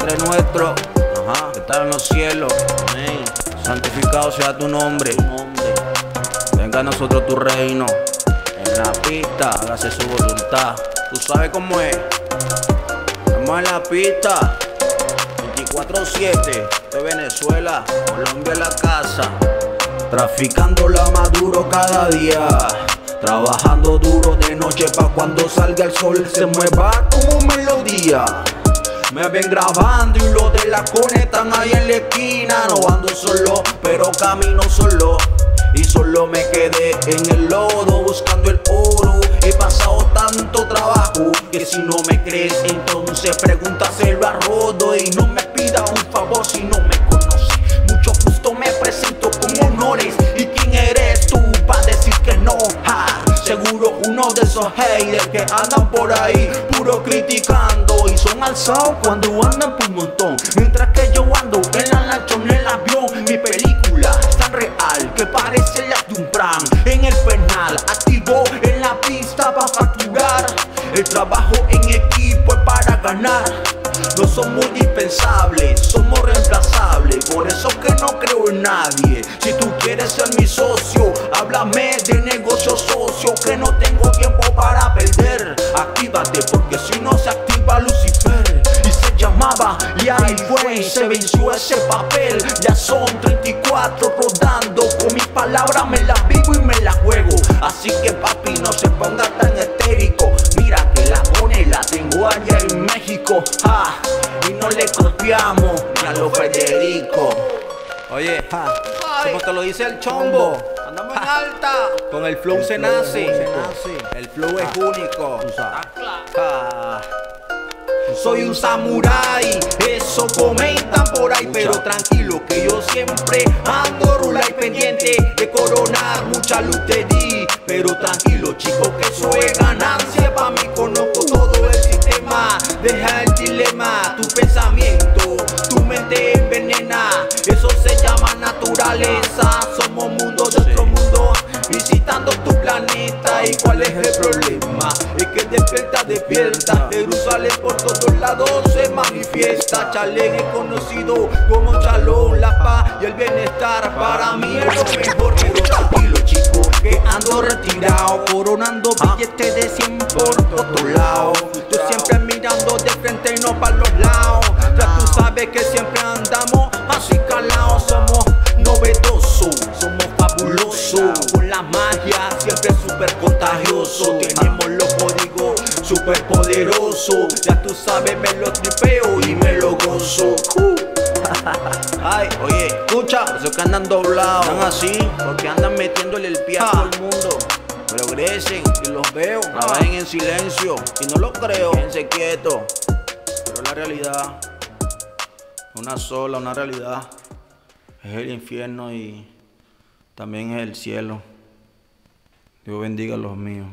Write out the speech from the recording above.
nuestro, Ajá. que está en los cielos. Amén. Santificado sea tu nombre. Venga a nosotros tu reino. En la pista, hágase su voluntad. Tú sabes cómo es. Estamos en la pista. 24-7 de Venezuela, Colombia en la casa. Traficando la maduro cada día. Trabajando duro de noche pa' cuando salga el sol se mueva como melodía. Me ven grabando y los de la cone están ahí en la esquina. No ando solo, pero camino solo. Y solo me quedé en el lodo buscando el oro. He pasado tanto trabajo que si no me crees, entonces seguro uno de esos haters que andan por ahí puro criticando y son alzados cuando andan por un montón. Mientras que yo ando en la lanchón, en el avión, mi película tan real que parece la de un pran. En el penal, activo en la pista para facturar. El trabajo en equipo es para ganar. No somos indispensables, somos reemplazables. Por eso que no creo en nadie. Tú quieres ser mi socio, háblame de negocio socio. Que no tengo tiempo para perder. Actívate, porque si no se activa Lucifer. Y se llamaba, y ahí fue, y se venció ese papel. Ya son 34 rodando. Con mis palabras me las vivo y me las juego. Así que papi, no se ponga tan estérico. Mira que la pone, la tengo allá en México. Ah, y no le copiamos Oye, como te lo dice el chombo, andamos en alta. Con el flow se nace. El flow es único. Ah. Soy un samurái, eso comentan por ahí, pero tranquilo que yo siempre ando rula y pendiente de coronar mucha luz te di. Pero tranquilo chico que eso es ganancia, pa' mí conozco todo el sistema. Deja el dilema, tu pensamiento, tu mente naturaleza. Somos mundo de otro mundo, visitando tu planeta. ¿Y cuál es el problema? Es que despierta, despierta. Jerusalén por todos lados se manifiesta. Chalén es conocido como Chalón, la paz y el bienestar. Para mí es lo mejor, pero tranquilo, chico, que ando retirado, coronando billetes de 100 por todos lados. Yo siempre mirando de frente y no para los lados. Ya tú sabes que siempre contagioso. Tenemos los códigos súper poderosos. Ya tú sabes, me lo tripeo y me lo gozo. Uh. Ay, oye, escucha, esos que andan doblados, están así, porque andan metiéndole el pie a todo el mundo. Progresen y los veo, trabajen en silencio. Y no lo creo, quédense quietos. Pero la realidad, una sola, una realidad, es el infierno y también es el cielo. Dios bendiga a los míos.